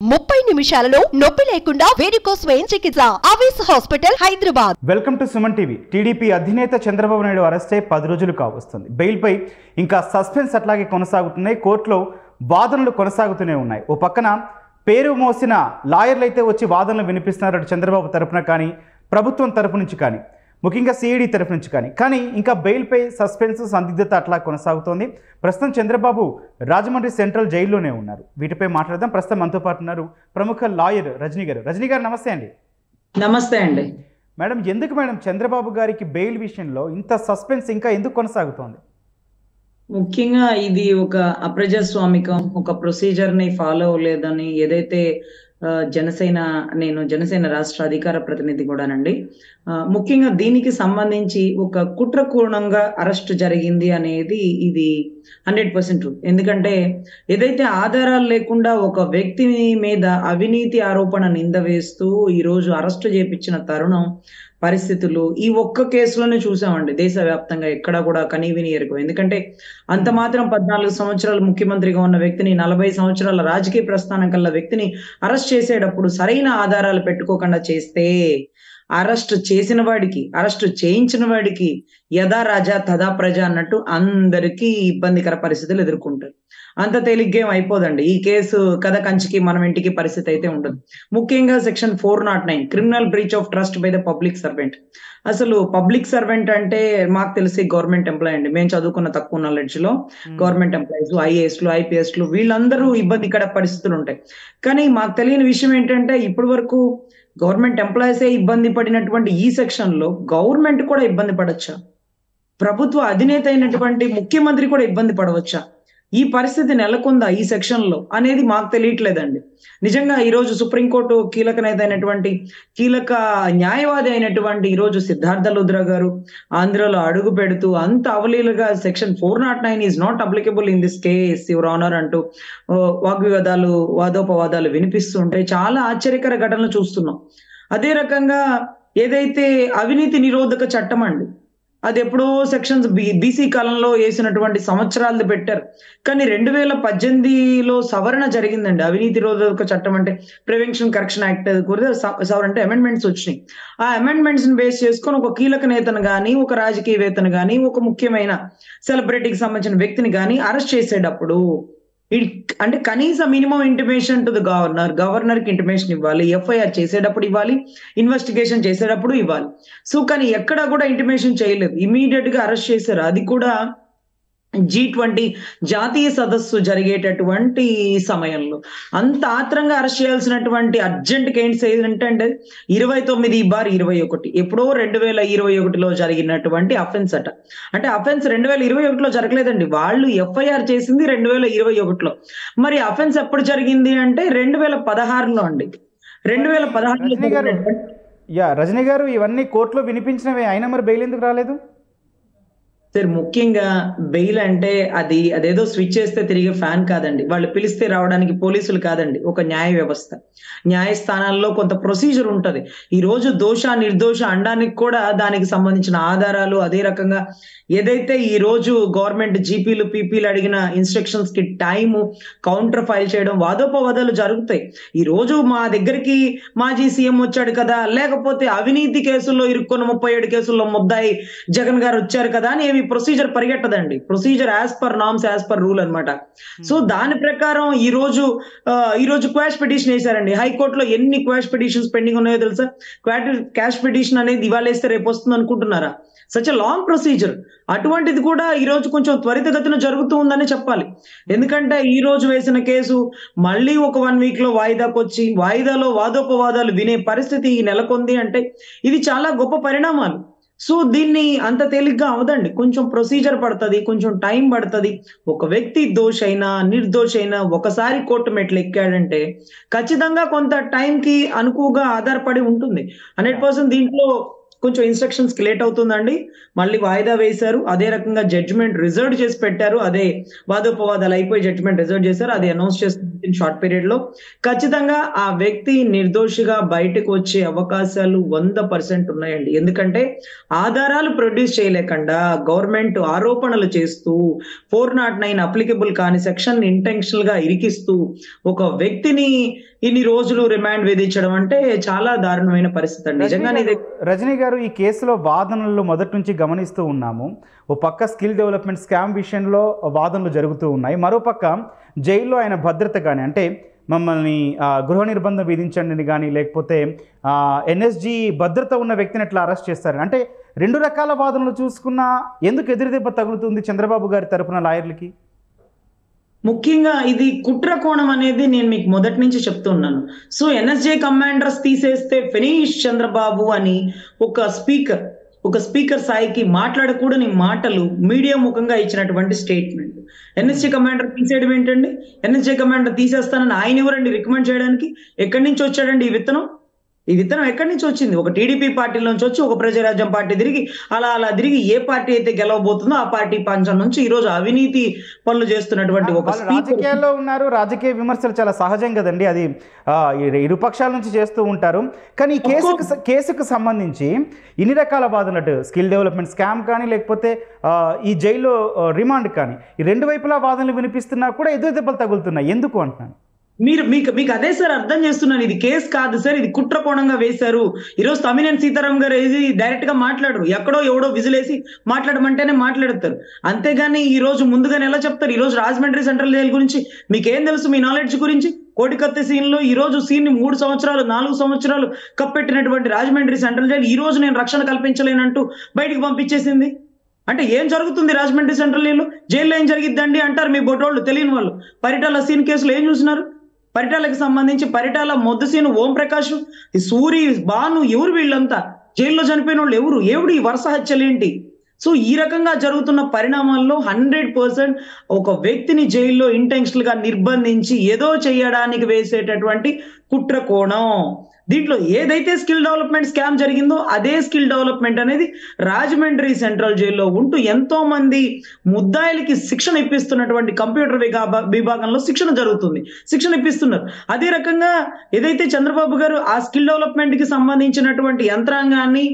ముప్పై నిమిషాలలో నొప్పి లేకుండా వేరుకో స్వయం చికిత్స ఆవేశ hospital Hyderabad. Welcome to Suman TV. TDP అధినేత చంద్రబాబు నాయుడు అరెస్ట్ అయి పది రోజులు కావస్తుంది. బెయిల్పై ఇంకా సస్పెన్స్ అట్లాగే కొనసాగుతున్నాయి. కోర్టులో వాదనలు కొనసాగుతూనే ఉన్నాయి. ఓ పక్కన పేరు మోసిన లాయర్లు అయితే వచ్చి వాదనలు వినిపిస్తున్నారు చంద్రబాబు తరపున కానీ ప్రభుత్వం తరపు నుంచి కానీ. ముఖ్యంగా సిఐడి తరఫు నుంచి కానీ. కానీ ఇంకా బెయిల్పై సస్పెన్స్ సందిగ్ధత అట్లా కొనసాగుతోంది. ప్రస్తుతం చంద్రబాబు రాజమండ్రి సెంట్రల్ జైల్లోనే ఉన్నారు. వీటిపై మాట్లాడదాం. ప్రస్తుతం మనతో పాటు ఉన్నారు ప్రముఖ లాయర్ రజనీ గారు. రజనీ గారు నమస్తే అండి. నమస్తే అండి. మేడం ఎందుకు మేడం చంద్రబాబు గారికి బెయిల్ విషయంలో ఇంత సస్పెన్స్ ఇంకా ఎందుకు కొనసాగుతోంది? ముఖ్యంగా ఇది ఒక అప్రజాస్వామికం. ఒక ప్రొసీజర్ని ఫాలో అవ్వలేదని ఏదైతే జనసేన నేను జనసేన రాష్ట్ర అధికార ప్రతినిధి కూడానండి. ఆ, ముఖ్యంగా దీనికి సంబంధించి ఒక కుట్ర కోణంగా అరెస్ట్ జరిగింది అనేది ఇది హండ్రెడ్ పర్సెంట్ ట్రూ ఎందుకంటే ఏదైతే ఆధారాలు లేకుండా ఒక వ్యక్తి మీద అవినీతి ఆరోపణ నింద వేస్తూ ఈ రోజు అరెస్టు చేపించిన తరుణం పరిస్థితులు ఈ ఒక్క కేసులోనే చూసామండి. దేశవ్యాప్తంగా ఎక్కడా కూడా కనీవిని ఎరుగు ఎందుకంటే అంత మాత్రం పద్నాలుగు సంవత్సరాలు ముఖ్యమంత్రిగా ఉన్న వ్యక్తిని నలభై సంవత్సరాల రాజకీయ ప్రస్థానం కల్లా వ్యక్తిని అరెస్ట్ చేసేటప్పుడు సరైన ఆధారాలు పెట్టుకోకుండా చేస్తే అరెస్ట్ చేసిన వాడికి అరెస్ట్ చేయించిన వాడికి యథా రాజా తదా ప్రజ అన్నట్టు అందరికీ ఇబ్బందికర పరిస్థితులు ఎదుర్కొంటారు. అంత తేలిగ్గా అయిపోదండి. ఈ కేసు కథ కంచికి మనం ఇంటికి పరిస్థితి అయితే ఉండదు. ముఖ్యంగా section four nought nine criminal breach of trust by the public servant. అసలు పబ్లిక్ సర్వెంట్ అంటే మాకు తెలిసి గవర్నమెంట్ ఎంప్లాయ్ అండి. మేము చదువుకున్న తక్కువ నాలెడ్జ్లో గవర్నమెంట్ ఎంప్లాయీస్ ఐఏఎస్లు ఐపీఎస్లు వీళ్ళందరూ ఇబ్బందికర పరిస్థితులు ఉంటాయి. కానీ మాకు తెలియని విషయం ఏంటంటే ఇప్పటి వరకు గవర్నమెంట్ ఎంప్లాయీసే ఇబ్బంది పడినటువంటి ఈ సెక్షన్లో గవర్నమెంట్ కూడా ఇబ్బంది పడొచ్చా? ప్రభుత్వ అధినేత అయినటువంటి ముఖ్యమంత్రి కూడా ఇబ్బంది పడవచ్చా? ఈ పరిస్థితి నెలకొందా ఈ సెక్షన్లో అనేది మాకు తెలియట్లేదండి. నిజంగా ఈ రోజు సుప్రీంకోర్టు కీలక నేత అయినటువంటి కీలక న్యాయవాది అయినటువంటి ఈ రోజు సిద్ధార్థ లుద్రా గారు ఆంధ్రలో అడుగు పెడుతూ అంత అవలీలుగా section four nought nine is not applicable in this case your honour అంటూ వాగ్వివాదాలు వాదోపవాదాలు వినిపిస్తుంటే చాలా ఆశ్చర్యకర ఘటనలు చూస్తున్నాం. అదే రకంగా ఏదైతే అవినీతి నిరోధక చట్టం అండి అది ఎప్పుడో సెక్షన్స్ బీసీ కాలంలో వేసినటువంటి సంవత్సరాలు పెట్టారు. కానీ రెండు వేల పద్దెనిమిదిలో సవరణ జరిగిందండి. అవినీతి నిరోధక చట్టం అంటే ప్రివెన్షన్ కరెక్షన్ యాక్ట్ కూడా సవరణ అంటే అమెండ్మెంట్స్ వచ్చినాయి. ఆ అమెండ్మెంట్స్ని బేస్ చేసుకొని ఒక కీలక నేతను కానీ ఒక రాజకీయవేత్తను కానీ ఒక ముఖ్యమైన సెలబ్రిటీకి సంబంధించిన వ్యక్తిని కానీ అరెస్ట్ చేసేటప్పుడు ఇది అంటే కనీసం minimum intimation to the governor గవర్నర్కి ఇంటిమేషన్ ఇవ్వాలి ఎఫ్ఐఆర్ చేసేటప్పుడు ఇవ్వాలి ఇన్వెస్టిగేషన్ చేసేటప్పుడు ఇవ్వాలి. సో కానీ ఎక్కడ కూడా ఇంటిమేషన్ చేయలేదు. ఇమీడియట్గా అరెస్ట్ చేశారు. అది కూడా జీ ట్వంటీ జాతీయ సదస్సు జరిగేటటువంటి సమయంలో అంత ఆత్రంగా అరెస్ట్ చేయాల్సినటువంటి అర్జెంట్ కేన్స్ ఏంటంటే ఇరవై తొమ్మిది బార్ ఇరవై ఒకటి. ఎప్పుడో రెండు వేల ఇరవై ఒకటిలో జరిగినటువంటి అఫెన్స్ అట. అంటే అఫెన్స్ రెండు వేల ఇరవై ఒకటిలో జరగలేదండి. వాళ్ళు ఎఫ్ఐఆర్ చేసింది రెండు వేల ఇరవై ఒకటిలో. మరి అఫెన్స్ ఎప్పుడు జరిగింది అంటే రెండు వేల పదహారులో అండి. రెండు వేల పదహారులో యా రజనీ గారు ఇవన్నీ కోర్టులో వినిపించినవే. అయినా మరి బెయిల్ ఎందుకు రాలేదు? సార్ ముఖ్యంగా బెయిల్ అంటే అది అదేదో స్విచ్ చేస్తే తిరిగే ఫ్యాన్ కాదండి. వాళ్ళు పిలిస్తే రావడానికి పోలీసులు కాదండి. ఒక న్యాయ వ్యవస్థ. న్యాయస్థానాల్లో కొంత ప్రొసీజర్ ఉంటది. ఈ రోజు దోష నిర్దోష అనడానికి కూడా దానికి సంబంధించిన ఆధారాలు అదే రకంగా ఏదైతే ఈ రోజు గవర్నమెంట్ జీపీలు పీపీలు అడిగిన ఇన్స్ట్రక్షన్స్కి టైం కౌంటర్ ఫైల్ చేయడం వాదోపవాదాలు జరుగుతాయి. ఈ రోజు మా దగ్గరికి మాజీ సీఎం వచ్చాడు కదా లేకపోతే అవినీతి కేసుల్లో ఇరుక్కున్న ముప్పై ఏడు కేసుల్లో ముద్దాయి జగన్ గారు వచ్చారు కదా అని ఏమి procedure పరిగెట్టదండి. Procedure as per norms as per rule అన్నమాట. సో దాని ప్రకారం ఈ రోజు ఈ రోజు క్వాష్ పిటిషన్ వేశారండి. హైకోర్టులో ఎన్ని క్వాష్ పిటిషన్స్ పెండింగ్ ఉన్నాయో తెలుసా? క్వాష్ పిటిషన్ అనేది ఇవాళ వేస్తే రేపు వస్తుంది అనుకుంటున్నారా? సచ్ లాంగ్ ప్రొసీజర్ అటువంటిది కూడా ఈ రోజు కొంచెం త్వరితగతిన జరుగుతూ ఉందని చెప్పాలి. ఎందుకంటే ఈ రోజు వేసిన కేసు మళ్ళీ ఒక వన్ వీక్లో వాయిదాకు వచ్చి వాయిదాలో వాదోపవాదాలు వినే పరిస్థితి నెలకొంది అంటే ఇది చాలా గొప్ప పరిణామాలు. సో దీన్ని అంత తేలిగ్గా అవదండి. కొంచెం ప్రొసీజర్ పడుతుంది కొంచెం టైం పడుతుంది. ఒక వ్యక్తి దోషైనా నిర్దోషైనా ఒకసారి కోర్టు మెట్లు ఎక్కాడంటే ఖచ్చితంగా కొంత టైంకి అనుకువగా ఆధారపడి ఉంటుంది. హండ్రెడ్ పర్సెంట్ దీంట్లో కొంచెం ఇన్స్ట్రక్షన్స్ లేట్ అవుతుందండి. మళ్ళీ వాయిదా వేశారు. అదే రకంగా జడ్జిమెంట్ రిజర్వ్ చేసి పెట్టారు. అదే వాదోపవాదాలు అయిపోయి జడ్జిమెంట్ రిజర్వ్ చేశారు. అది అనౌన్స్ చేస్తుంది షార్ట్ పీరియడ్లో. ఖచ్చితంగా ఆ వ్యక్తి నిర్దోషిగా బయటకు వచ్చే అవకాశాలు వంద పర్సెంట్ ఉన్నాయండి. ఎందుకంటే ఆధారాలు ప్రొడ్యూస్ చేయలేకుండా గవర్నమెంట్ ఆరోపణలు చేస్తూ ఫోర్ నాట్ నైన్ అప్లికబుల్ కాని సెక్షన్ ఇంటెన్షనల్గా ఇరికిస్తూ ఒక వ్యక్తిని ఇన్ని రోజులు రిమాండ్ విధించడం అంటే చాలా దారుణమైన పరిస్థితి అండి. రజనీ నిజంగానే గారు- రజనీ గారు ఈ కేసులో వాదనలు మొదటి నుంచి గమనిస్తూ ఉన్నాము. ఓ పక్క స్కిల్ డెవలప్మెంట్ స్కామ్ విషయంలో వాదనలు జరుగుతూ ఉన్నాయి. మరోపక్క జైల్లో ఆయన భద్రత కానీ అంటే మమ్మల్ని గృహ నిర్బంధం విధించండి కానీ లేకపోతే ఎన్ఎస్జి భద్రత ఉన్న వ్యక్తిని ఎట్లా అరెస్ట్ చేస్తారు అంటే రెండు రకాల వాదనలు చూసుకున్నా ఎందుకు ఎదురుదెబ్బ తగులుతుంది చంద్రబాబు గారి తరపున లాయర్లకి? ముఖ్యంగా ఇది కుట్ర కోణం అనేది నేను మీకు మొదటి నుంచి చెప్తున్నాను సో ఎన్ఎస్జే కమాండర్స్ తీసేస్తే ఫినిష్ చంద్రబాబు అని ఒక స్పీకర్ ఒక స్పీకర్ స్థాయికి మాట్లాడకూడని మాటలు మీడియా ముఖంగా ఇచ్చినటువంటి స్టేట్మెంట్ ఎన్ఎస్జే కమాండర్ తీసేయడం ఏంటండి? ఎన్ఎస్జే కమాండర్ తీసేస్తానని ఆయన ఎవరండి రికమెండ్ చేయడానికి? ఎక్కడి నుంచి వచ్చాడండి ఈ విత్తనం? ఈ విత్తనం ఎక్కడి నుంచి వచ్చింది? ఒక టీడీపీ పార్టీ నుంచి వచ్చి ఒక ప్రజారాజ్యం పార్టీ తిరిగి అలా అలా తిరిగి ఏ పార్టీ అయితే గెలవబోతుందో ఆ పార్టీ పంచం నుంచి ఈ రోజు అవినీతి పనులు చేస్తున్నటువంటి ఒక రాజకీయాల్లో ఉన్నారు. రాజకీయ విమర్శలు చాలా సహజం కదండి. అది ఆ, ఇరు- ఇరు పక్షాల నుంచి చేస్తూ ఉంటారు. కానీ ఈ కేసుకు కేసుకు సంబంధించి ఇన్ని రకాల వాదనలు అటు స్కిల్ డెవలప్మెంట్ స్కామ్ కానీ లేకపోతే ఈ జైల్లో రిమాండ్ కానీ ఈ రెండు వైపులా వాదనలు వినిపిస్తున్నా కూడా ఎదురు దెబ్బలు తగులుతున్నాయి. ఎందుకు అంటున్నాను? మీరు మీకు మీకు అదే సార్ అర్థం చేస్తున్నాను. ఇది కేసు కాదు సార్ ఇది కుట్ర కోణంగా వేశారు. ఈరోజు రోజు తమ్మినేని సీతారాం గారు ఏది డైరెక్ట్గా మాట్లాడరు. ఎక్కడో ఎవడో విజిలేసి మాట్లాడమంటేనే మాట్లాడతారు. అంతేగాని ఈ రోజు ముందుగానే ఎలా చెప్తారు? ఈ రోజు రాజమండ్రి సెంట్రల్ జైలు గురించి మీకేం తెలుసు మీ నాలెడ్జ్ గురించి? కోటికత్తి సీన్లో ఈ రోజు సీన్ని మూడు సంవత్సరాలు నాలుగు సంవత్సరాలు కప్పెట్టినటువంటి రాజమండ్రి సెంట్రల్ జైలు ఈ రోజు నేను రక్షణ కల్పించలేనంటూ బయటికి పంపించేసింది. అంటే ఏం జరుగుతుంది రాజమండ్రి సెంట్రల్ జైల్లో? జైల్లో ఏం జరిగిద్దండి అంటారు మీ బొటోళ్ళు తెలియని వాళ్ళు. పరిటాల సీన్ కేసులో ఏం చూసినారు? పరిటాలకు సంబంధించి పరిటాల మొద్దుసీను ఓం ప్రకాష్ సూరి బాను ఎవరు వీళ్ళంతా? జైల్లో చనిపోయిన వాళ్ళు ఎవరు? ఎవడు ఈ వరుస హత్యలేంటి? సో ఈ రకంగా జరుగుతున్న పరిణామాల్లో హండ్రెడ్ పర్సెంట్ ఒక వ్యక్తిని జైల్లో ఇంటెన్షనల్గా నిర్బంధించి ఏదో చేయడానికి వేసేటటువంటి కుట్ర కోణం. దీంట్లో ఏదైతే స్కిల్ డెవలప్మెంట్ స్కామ్ జరిగిందో అదే స్కిల్ డెవలప్మెంట్ అనేది రాజమండ్రి సెంట్రల్ జైల్లో ఉంటూ ఎంతో మంది ముద్దాయిలకి శిక్షణ ఇప్పిస్తున్నటువంటి కంప్యూటర్ విభాగంలో శిక్షణ జరుగుతుంది. శిక్షణ ఇప్పిస్తున్నారు. అదే రకంగా ఏదైతే చంద్రబాబు గారు ఆ స్కిల్ డెవలప్మెంట్కి సంబంధించినటువంటి యంత్రాంగాన్ని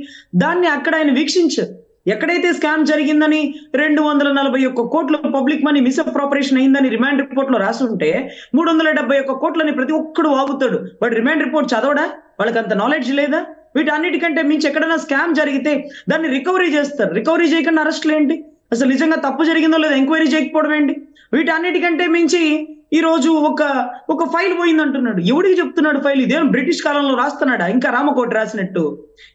దాన్ని అక్కడ ఆయన వీక్షించారు. ఎక్కడైతే స్కామ్ జరిగిందని రెండు వందల నలభై ఒక్క కోట్ల పబ్లిక్ మనీ మిస్అప్రాపరేషన్ అయిందని రిమాండ్ రిపోర్ట్లో రాసి ఉంటే మూడు వందల డెబ్బై ఒక్క కోట్లని ప్రతి ఒక్కడు వాగుతాడు. వాడు రిమాండ్ రిపోర్ట్ చదవడా? వాళ్ళకి అంత నాలెడ్జ్ లేదా? వీటన్నిటికంటే మించి ఎక్కడైనా స్కామ్ జరిగితే దాన్ని రికవరీ చేస్తారు. రికవరీ చేయకుండా అరెస్ట్లు ఏంటి? అసలు నిజంగా తప్పు జరిగిందో లేదో ఎంక్వైరీ చేయకపోవడం ఏంటి? వీటన్నిటికంటే మించి ఈ రోజు ఒక ఒక ఫైల్ పోయింది అంటున్నాడు ఎవడికి చెప్తున్నాడు ఫైల్ ఇదేం? బ్రిటిష్ కాలంలో రాస్తున్నాడా? ఇంకా రామకోటి రాసినట్టు.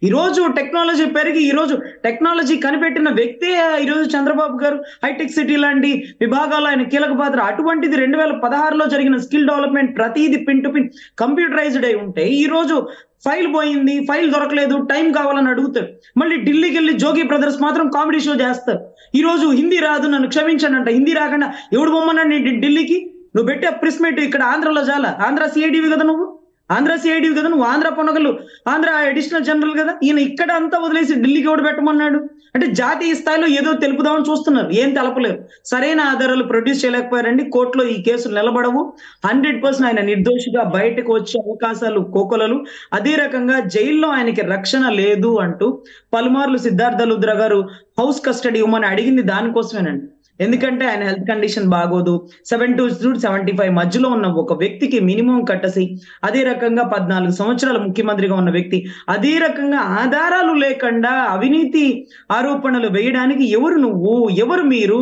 ఈ రోజు టెక్నాలజీ పెరిగి ఈ రోజు టెక్నాలజీ కనిపెట్టిన వ్యక్తే ఈ రోజు చంద్రబాబు గారు. హైటెక్ సిటీ లాంటి విభాగాల్లో ఆయన కీలక పాత్ర. అటువంటిది రెండు వేల పదహారులో జరిగిన స్కిల్ డెవలప్మెంట్ ప్రతిదీ పిన్ టు పిన్ కంప్యూటరైజ్డ్ అయి ఉంటే ఈ రోజు ఫైల్ పోయింది ఫైల్ దొరకలేదు టైం కావాలని అడుగుతాడు మళ్ళీ ఢిల్లీకి వెళ్ళి జోగి బ్రదర్స్ మాత్రం కామెడీ షో చేస్తారు. ఈ రోజు హిందీ రాదు నన్ను క్షమించానంట హిందీ రాకుండా ఎవడు బొమ్మనండి ఢిల్లీకి? నువ్వు పెట్టే ప్రెస్ మీట్ ఇక్కడ ఆంధ్రలో చాలా. ఆంధ్ర సిఐడివి కదా నువ్వు? ఆంధ్ర సిఐడివి కదా నువ్వు? ఆంధ్ర పొనగలు. ఆంధ్ర అడిషనల్ జనరల్ కదా? ఈయన ఇక్కడ అంతా వదిలేసి ఢిల్లీకి కూడా పెట్టమన్నాడు? అంటే జాతీయ స్థాయిలో ఏదో తెలుపుదామని చూస్తున్నారు. ఏం తెలపలేరు సరైన ఆధారాలు ప్రొడ్యూస్ చేయలేకపోయారండి. కోర్టులో ఈ కేసులు నిలబడవు. హండ్రెడ్ పర్సెంట్ ఆయన నిర్దోషిగా బయటకు వచ్చే అవకాశాలు కోకొలలు. అదే రకంగా జైల్లో ఆయనకి రక్షణ లేదు అంటూ పలుమార్లు సిద్ధార్థ లుద్ర గారు హౌస్ కస్టడీ ఇవ్వమని అడిగింది దానికోసమేనండి. ఎందుకంటే ఆయన హెల్త్ కండిషన్ బాగోదు. సెవెన్ టు సెవెంటీ ఫైవ్ మధ్యలో ఉన్న ఒక వ్యక్తికి మినిమం కట్టసి అదే రకంగా పద్నాలుగు సంవత్సరాలు ముఖ్యమంత్రిగా ఉన్న వ్యక్తి అదే రకంగా ఆధారాలు లేకుండా అవినీతి ఆరోపణలు వేయడానికి ఎవరు నువ్వు? ఎవరు మీరు?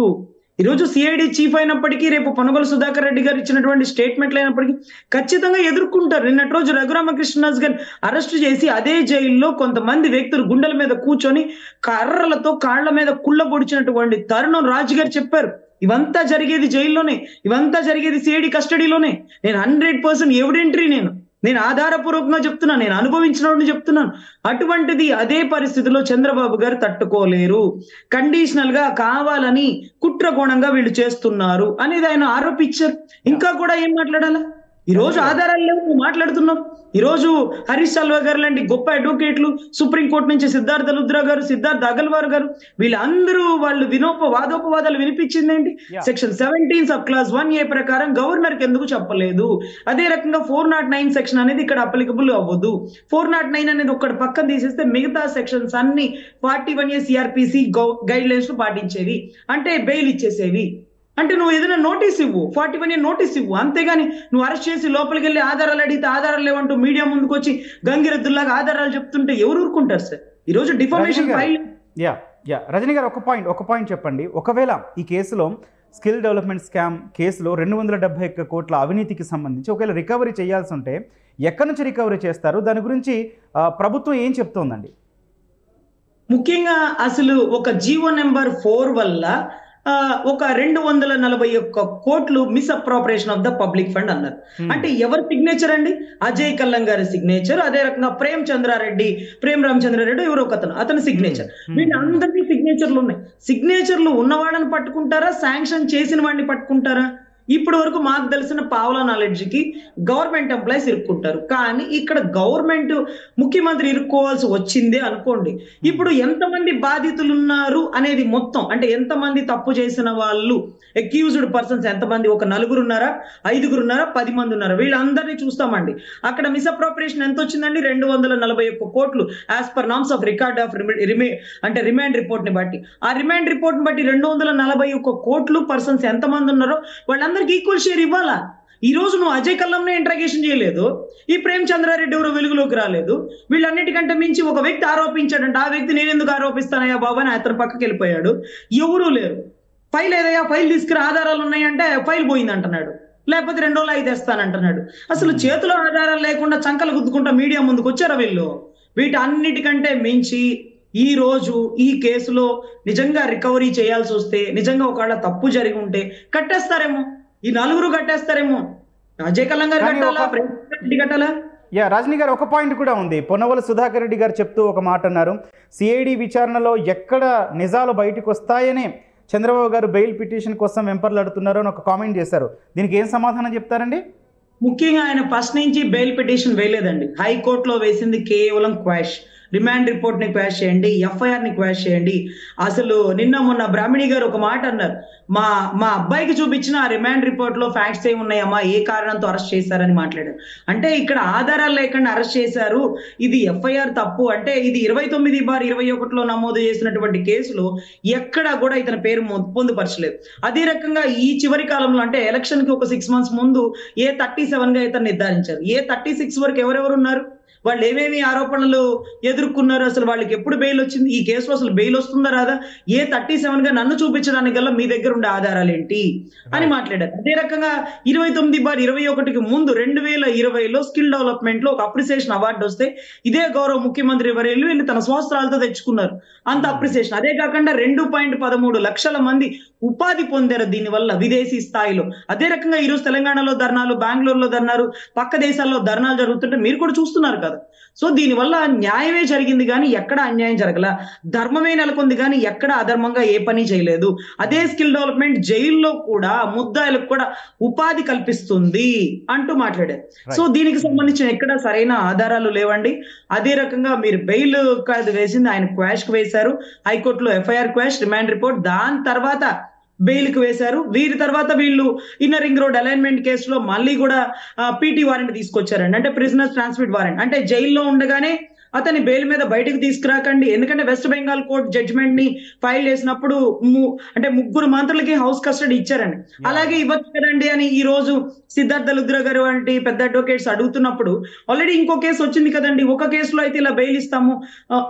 ఈరోజు సిఐడి చీఫ్ అయినప్పటికీ రేపు పనుగోలు సుధాకర్ రెడ్డి గారు ఇచ్చినటువంటి స్టేట్మెంట్లు అయినప్పటికీ ఖచ్చితంగా ఎదుర్కొంటారు. నిన్నటి రోజు రఘురామకృష్ణదాస్ గారిని అరెస్ట్ చేసి అదే జైల్లో కొంతమంది వ్యక్తులు గుండెల మీద కూర్చొని కర్రలతో కాళ్ళ మీద కుళ్ళ పొడిచినటువంటి తరుణం రాజు గారు చెప్పారు. ఇవంతా జరిగేది జైల్లోనే. ఇవంతా జరిగేది సిఐడి కస్టడీలోనే నేను హండ్రెడ్ పర్సెంట్ ఎవిడెంట్రీ నేను. నేను ఆధారపూర్వకంగా చెప్తున్నాను నేను అనుభవించిన చెప్తున్నాను. అటువంటిది అదే పరిస్థితిలో చంద్రబాబు గారు తట్టుకోలేరు. కండిషనల్గా కావాలని కుట్రకోణంగా వీళ్ళు చేస్తున్నారు అనేది ఆయన ఆరోపించారు. ఇంకా కూడా ఏం మాట్లాడాలా? ఈ రోజు ఆధారాలు లేవు నువ్వు మాట్లాడుతున్నావు. ఈ రోజు హరీష్ సాల్వా గారు లాంటి గొప్ప అడ్వకేట్లు సుప్రీంకోర్టు నుంచి సిద్ధార్థ లుద్రా గారు సిద్ధార్థ అగల్వార్ గారు వీళ్ళందరూ వాళ్ళు వినోప వాదోపవాదాలు వినిపించింది ఏంటి? Yeah. Section seventeen sub clause one A ప్రకారం గవర్నర్కి ఎందుకు చెప్పలేదు? అదే రకంగా ఫోర్ నాట్ నైన్ సెక్షన్ అనేది ఇక్కడ అప్లికబుల్ అవ్వదు. ఫోర్ నాట్ నైన్ అనేది ఒక్కటి పక్కన తీసేస్తే మిగతా సెక్షన్స్ అన్ని forty one A CrPC guidelines పాటించేవి. అంటే బెయిల్ ఇచ్చేసేవి. అంటే నువ్వు ఏదైనా నోటీస్ ఇవ్వు. ఫార్టీ వన్ నోటీస్ ఇవ్వు. అంతేగాని నువ్వు అరెస్ట్ చేసి లోపలికి వెళ్ళి ఆధారాలు అడిగితే ఆధారాలు లేవంటూ మీడియా ముందుకు వచ్చి గంగిరెద్దుల్లాగా ఆధారాలు చెప్తుంటే ఎవరు ఊరుకుంటారు సార్? ఈ రోజు defamation. File yeah yeah. Rajini garu ఒక పాయింట్ ఒక పాయింట్ చెప్పండి. ఒకవేళ ఈ కేసులో స్కిల్ డెవలప్మెంట్ స్కామ్ కేసులో రెండు వందల డెబ్బై ఒక్క కోట్ల అవినీతికి సంబంధించి ఒకవేళ రికవరీ చేయాల్సి ఉంటే ఎక్కడి నుంచి రికవరీ చేస్తారు? దాని గురించి ప్రభుత్వం ఏం చెప్తోందండి? ముఖ్యంగా అసలు ఒక జీవో నెంబర్ ఫోర్ వల్ల ఒక రెండు వందల నలభై ఒక్క కోట్లు misappropriation of the public fund అన్నారు. Hmm. అంటే ఎవరి సిగ్నేచర్ అండి? అజయ్ కల్లం గారి సిగ్నేచర్ అదే రకంగా ప్రేమ్ చంద్రారెడ్డి ప్రేమ్ రామచంద్రారెడ్డి ఎవరో ఒక అతను అతని సిగ్నేచర్ Hmm. వీళ్ళందరికీ సిగ్నేచర్లు ఉన్నాయి. సిగ్నేచర్లు ఉన్నవాళ్ళని పట్టుకుంటారా? శాంక్షన్ చేసిన వాడిని పట్టుకుంటారా? ఇప్పటి వరకు మాకు తెలిసిన పావలా నాలెడ్జ్కి గవర్నమెంట్ ఎంప్లాయీస్ ఇరుక్కుంటారు. కానీ ఇక్కడ గవర్నమెంట్ ముఖ్యమంత్రి ఇరుక్కోవాల్సి వచ్చిందే అనుకోండి. ఇప్పుడు ఎంతమంది బాధితులు ఉన్నారు అనేది మొత్తం అంటే ఎంతమంది తప్పు చేసిన వాళ్ళు అక్యూజ్డ్ పర్సన్స్ ఎంతమంది? ఒక నలుగురు ఉన్నారా ఐదుగురు ఉన్నారా పది మంది ఉన్నారా వీళ్ళందరినీ చూస్తామండి. అక్కడ మిస్అప్రోపరేషన్ ఎంత వచ్చిందండి రెండు వందల నలభై ఒక్క కోట్లు as per norms of record of రిమే అంటే రిమాండ్ రిపోర్ట్ని బట్టి. ఆ రిమాండ్ రిపోర్ట్ని బట్టి రెండు వందల నలభై ఒక్క కోట్లు పర్సన్స్ ఎంతమంది ఉన్నారో వాళ్ళందరికీ ఈక్వల్ షేర్ ఇవ్వాలా? ఈ రోజు నువ్వు అజయ్ కల్లంనే ఇంట్రాగేషన్ చేయలేదు ఈ ప్రేమ్ చంద్రారెడ్డి ఎవరు వెలుగులోకి రాలేదు వీళ్ళన్నిటికంటే మించి ఒక వ్యక్తి ఆరోపించాడంటే ఆ వ్యక్తి నేను ఎందుకు ఆరోపిస్తానయ్యా బాబు అని అతను పక్కకి వెళ్ళిపోయాడు. ఎవరూ లేరు. ఫైల్ ఏదయ్యా? ఫైల్ తీసుకురా ఆధారాలు ఉన్నాయంటే ఫైల్ పోయింది అంటున్నాడు లేకపోతే రెండు రోజులు ఐదు వేస్తానంటున్నాడు అసలు చేతిలో ఆధారాలు లేకుండా చంకలు గుద్దుకుంటా మీడియా ముందుకు వచ్చారా వీళ్ళు? వీటి అన్నిటికంటే మించి ఈ రోజు ఈ కేసులో నిజంగా రికవరీ చేయాల్సి వస్తే నిజంగా ఒకవేళ తప్పు జరిగి ఉంటే కట్టేస్తారేమో. ఈ నలుగురు కట్టేస్తారేమో. అజయ్ కల్లం గారు కట్టాలా? రెడ్డి కట్టాలా? యా రజనీ గారు ఒక పాయింట్ కూడా ఉంది. పొన్నవల సుధాకర్ రెడ్డి గారు చెప్తూ ఒక మాట అన్నారు. సిఐడి విచారణలో ఎక్కడ నిజాలు బయటకు వస్తాయనే చంద్రబాబు గారు బెయిల్ పిటిషన్ కోసం వెంపర్లాడుతున్నారు అని ఒక కామెంట్ చేశారు. దీనికి ఏం సమాధానం చెప్తారండి? ముఖ్యంగా ఆయన ఫస్ట్ నుంచి బెయిల్ పిటిషన్ వేయలేదండి. హైకోర్టులో వేసింది కేవలం క్వాష్. రిమాండ్ రిపోర్ట్ని క్వాష్ చేయండి ఎఫ్ఐఆర్ని క్వాష్ చేయండి. అసలు నిన్న మొన్న బ్రాహ్మణి గారు ఒక మాట అన్నారు. మా మా అబ్బాయికి చూపించిన ఆ రిమాండ్ రిపోర్ట్లో ఫ్యాక్ట్స్ ఏమున్నాయమ్మా ఏ కారణంతో అరెస్ట్ చేశారని మాట్లాడారు. అంటే ఇక్కడ ఆధారాలు లేకుండా అరెస్ట్ చేశారు. ఇది ఎఫ్ఐఆర్ తప్పు. అంటే ఇది ఇరవై తొమ్మిది బార్ ఇరవై ఒకటిలో నమోదు చేసినటువంటి కేసులో ఎక్కడా కూడా ఇతని పేరు పొందుపరచలేదు. అదే రకంగా ఈ చివరి కాలంలో అంటే ఎలక్షన్కి ఒక సిక్స్ మంత్స్ ముందు ఏ థర్టీ సెవెన్గా ఇతను నిర్ధారించారు. ఏ థర్టీ సిక్స్ వరకు ఎవరెవరు ఉన్నారు? వాళ్ళు ఏమేమి ఆరోపణలు ఎదుర్కొన్నారు అసలు వాళ్ళకి ఎప్పుడు బెయిల్ వచ్చింది? ఈ కేసులో అసలు బెయిల్ వస్తుందా రాదా? ఏ థర్టీ సెవెన్గా నన్ను చూపించడానికి గల మీ దగ్గర ఉండే ఆధారాలు ఏంటి అని మాట్లాడారు. అదే రకంగా ఇరవై తొమ్మిది బార్ ఇరవై ఒకటికి ముందు రెండు వేల ఇరవైలో స్కిల్ డెవలప్మెంట్లో ఒక అప్రిసియేషన్ అవార్డు వస్తే ఇదే గౌరవ ముఖ్యమంత్రి వర్యులు వీళ్ళు తన స్వస్థలాలతో తెచ్చుకున్నారు. అంత అప్రిసియేషన్ అదే కాకుండా రెండు పాయింట్ పదమూడు లక్షల మంది ఉపాధి పొందారు దీని వల్ల విదేశీ స్థాయిలో. అదే రకంగా ఈరోజు తెలంగాణలో ధర్నాలు బెంగళూరులో ధర్నాలు పక్క దేశాల్లో ధర్నాలు జరుగుతుంటే మీరు కూడా చూస్తున్నారు కదా. సో దీని వల్ల న్యాయమే జరిగింది కానీ ఎక్కడ అన్యాయం జరగల? ధర్మమే నెలకొంది కానీ ఎక్కడ అధర్మంగా ఏ పని చేయలేదు. అదే స్కిల్ డెవలప్మెంట్ జైల్లో కూడా ముద్దాయిలకు కూడా ఉపాధి కల్పిస్తుంది అంటూ మాట్లాడారు. సో దీనికి సంబంధించిన ఎక్కడ సరైన ఆధారాలు లేవండి. అదే రకంగా మీరు బెయిల్ కాదు వేసింది ఆయన క్వాష్కు వేశారు. హైకోర్టులో ఎఫ్ఐఆర్ క్వాష్ రిమాండ్ రిపోర్ట్. దాని తర్వాత బెయిల్కి వేశారు. వీరి తర్వాత వీళ్ళు ఇన్నర్ రింగ్ రోడ్ అలైన్మెంట్ కేసులో మళ్ళీ కూడా పీటీ వారెంట్ తీసుకొచ్చారండి. అంటే ప్రిజనర్స్ ట్రాన్స్మిట్ వారెంట్ అంటే జైల్లో ఉండగానే అతని బెయిల్ మీద బయటకు తీసుకురాకండి. ఎందుకంటే వెస్ట్ బెంగాల్ కోర్ట్ జడ్జిమెంట్ని ఫైల్ చేసినప్పుడు అంటే ముగ్గురు మంత్రులకి హౌస్ కస్టడీ ఇచ్చారండి. అలాగే ఇవ్వచ్చు కదండి అని ఈ రోజు సిద్ధార్థ లుద్ర గారు వంటి పెద్ద అడ్వకేట్స్ అడుగుతున్నప్పుడు ఆల్రెడీ ఇంకో కేసు వచ్చింది కదండి. ఒక కేసులో అయితే ఇలా బెయిల్ ఇస్తాము.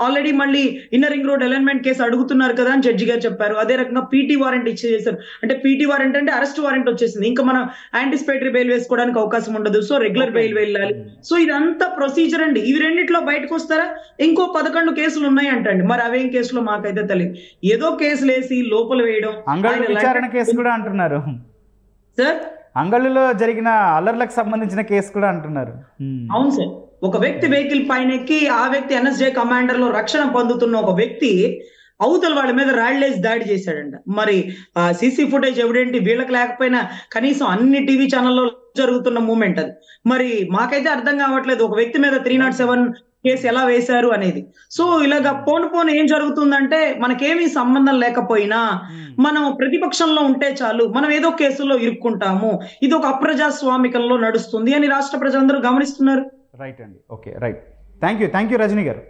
ఆల్రెడీ మళ్ళీ inner ring road alignment case అడుగుతున్నారు కదా అని జడ్జి గారు చెప్పారు. అదే రకంగా పీటీ వారెంట్ ఇచ్చేసారు. అంటే పీటీ వారెంట్ అంటే అరెస్ట్ వారెంట్ వచ్చేసింది. ఇంకా మనం యాంటిసిపేటరీ బెయిల్ వేసుకోవడానికి అవకాశం ఉండదు. So regular. బెయిల్ వెళ్ళాలి. సో ఇదంతా ప్రొసీజర్ అండి. ఇవి రెండిట్లో బయటకు వస్తారా ఇంకో పదకొండు కేసులు ఉన్నాయి అంటండి మరి అవేం కేసులో మాకైతే తెలియదు ఏదో కేసులు వేసి లోపల వేయడం విచారణ కేసు కూడా అంటున్నారు. సార్? అంగళ్ళులో జరిగిన అల్లర్లకు సంబంధించిన కేసు కూడా అంటున్నారు. అవును సార్. ఒక వ్యక్తి వెహికల్ పైన ఎక్కి ఆ వ్యక్తి ఎన్ఎస్జే కమాండర్లో రక్షణ పొందుతున్న ఒక వ్యక్తి అవతల వాళ్ళ మీద రాళ్ళేసి దాడి చేశాడంట. మరి ఆ సీసీ ఫుటేజ్ ఎవిడెంట్ వీళ్ళకి లేకపోయినా కనీసం అన్ని టీవీ ఛానల్లో జరుగుతున్న మూమెంట్ అది. మరి మాకైతే అర్థం కావట్లేదు. ఒక వ్యక్తి మీద త్రీ నాట్ సెవెన్ కేసు ఎలా వేశారు అనేది. సో ఇలాగా పోను పోను ఏం జరుగుతుందంటే మనకేమీ సంబంధం లేకపోయినా మనం ప్రతిపక్షంలో ఉంటే చాలు మనం ఏదో కేసులో ఇరుక్కుంటాము ఇది ఒక అప్రజాస్వామికంలో నడుస్తుంది అని రాష్ట్ర ప్రజలందరూ గమనిస్తున్నారు. రైట్ అండి. Okay right. Thank you thank you Rajini garu.